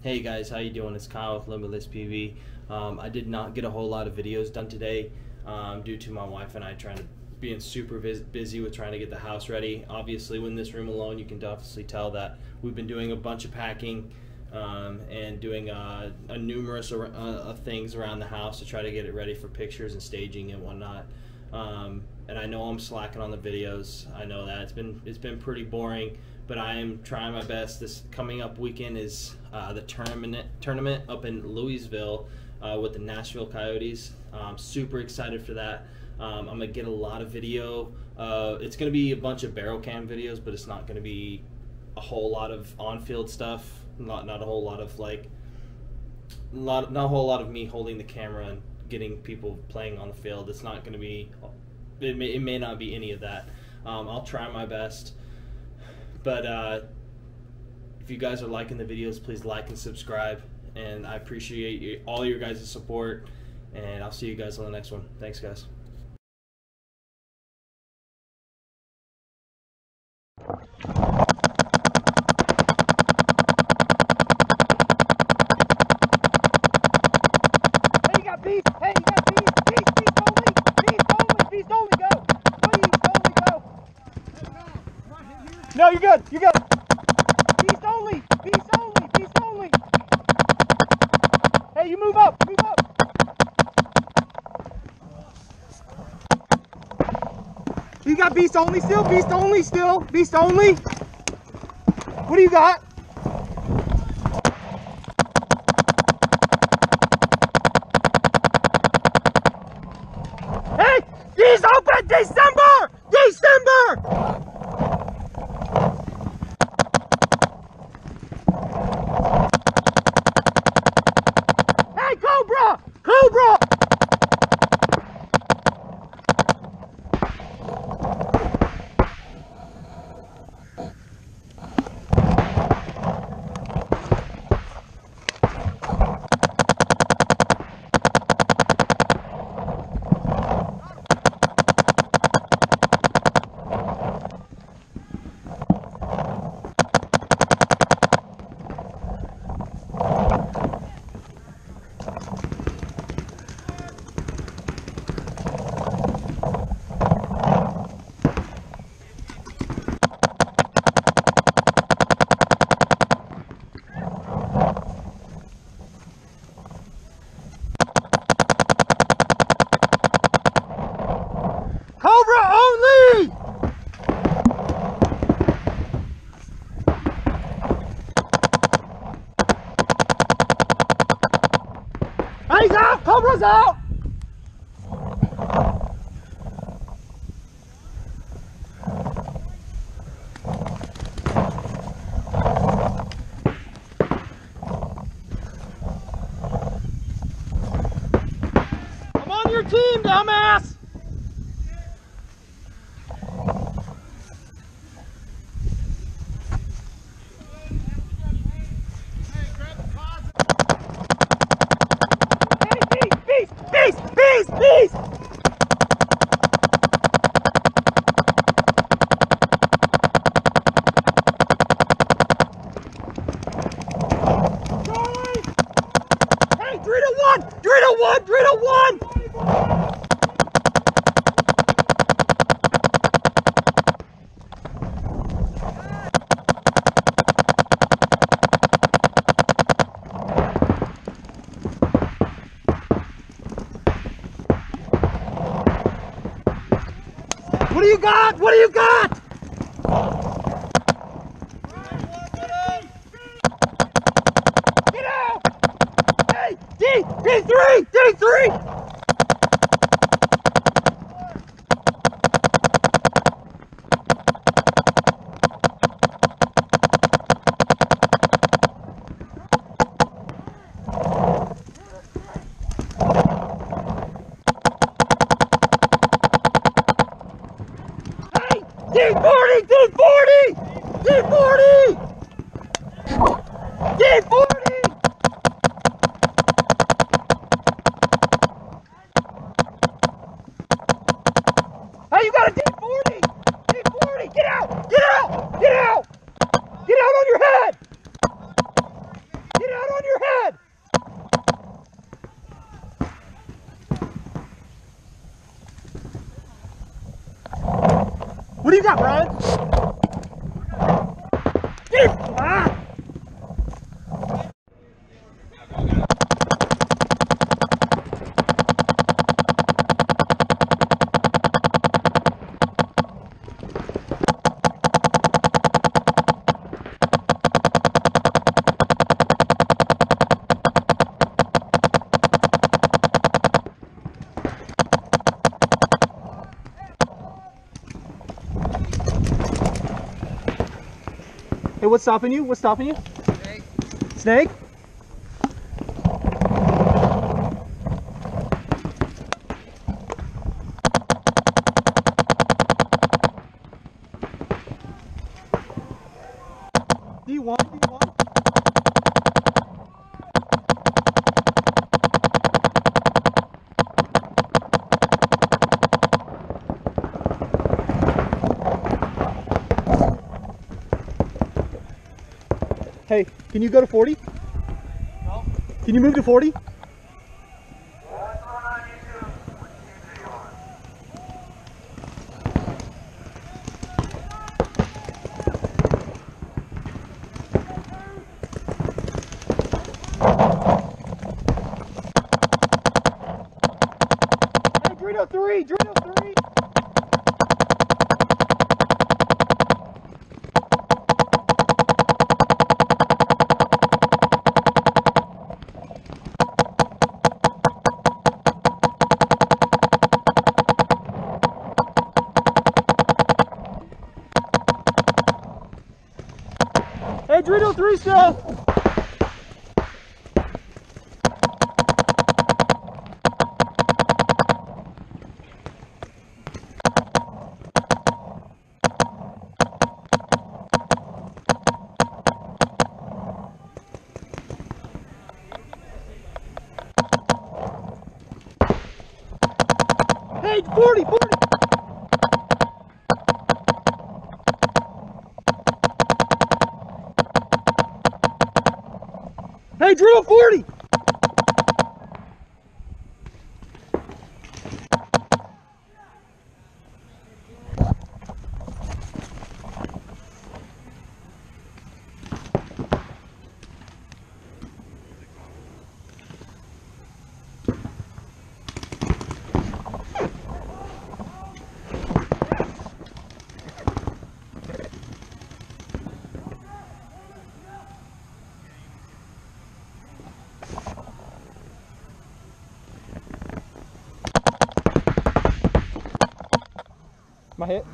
Hey guys, how you doing? It's Kyle with Limitless PB. Um, I did not get a whole lot of videos done today um, due to my wife and I trying to being super busy with trying to get the house ready. Obviously, when this room alone, you can definitely tell that we've been doing a bunch of packing um, and doing uh, a numerous ar- uh, of things around the house to try to get it ready for pictures and staging and whatnot. Um, and I know I'm slacking on the videos. I know that it's been it's been pretty boring, but I am trying my best. This coming up weekend is uh, the tournament tournament up in Louisville uh, with the Nashville Coyotes. I'm super excited for that. Um, I'm gonna get a lot of video. Uh, it's gonna be a bunch of barrel cam videos, but it's not gonna be a whole lot of on-field stuff. Not not a whole lot of like, not not a whole lot of me holding the camera and getting people playing on the field. It's not gonna be. It may, it may not be any of that. Um, I'll try my best, but uh, if you guys are liking the videos, please like and subscribe. And I appreciate you, all your guys' support. And I'll see you guys on the next one. Thanks, guys. Hey, you got beef. Hey, you got beef. Beef, beef only. Beef only. Beef only. Go. Beef only. Go. No, you're good. You're good. Beef only. Beef only. Beef only. Hey, you move up. Move up. You got beast only still? Beast only still? Beast only? What do you got? Cobra's out! I'm on your team, dumbass! Morning, morning! Hey, you got a D40! D40! Get out! Get out! Get out! Get out on your head! Get out on your head! What do you got, Brian? Hey, what's stopping you? What's stopping you? Snake. Snake? D1, D1. Hey, can you go to 40? No. Can you move to 40? Hey, Drino 3 still! Hey, 40, 40! Drill 40! My hit.